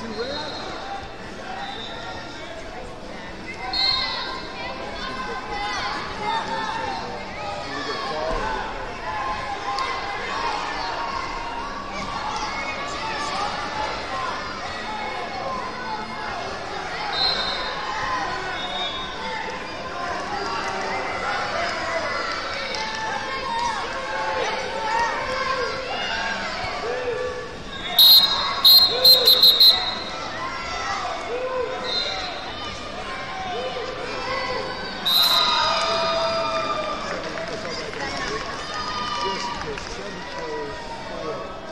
too rare. the Central Fire.